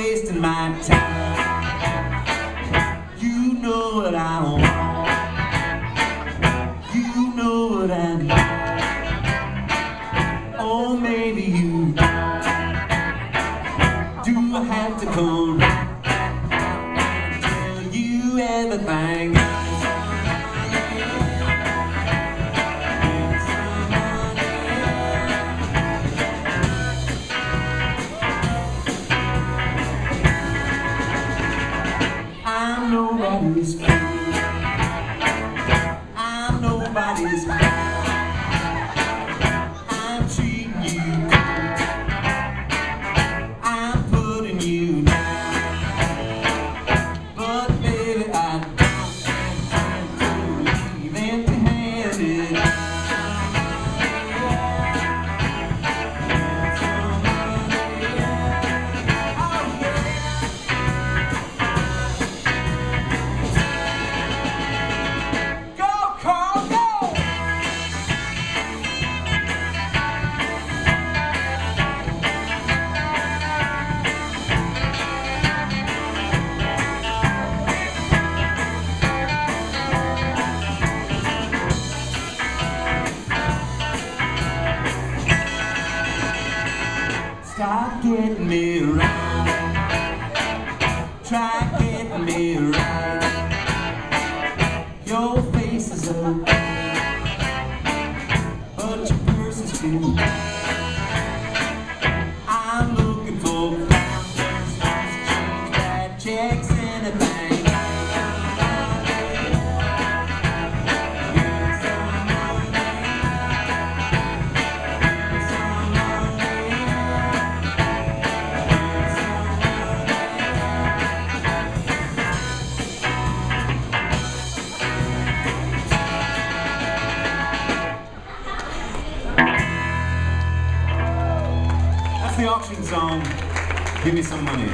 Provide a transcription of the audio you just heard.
wasting my time. You know what I want. You know what I need. Oh, maybe you do. I have to come and Tell you everything. Nobody's fool. I'm nobody's Stop getting me right. Try getting me right. Your face is okay, but your purse is too. I'm looking for bad checks in a bank. the auction song, Give Me Some Money.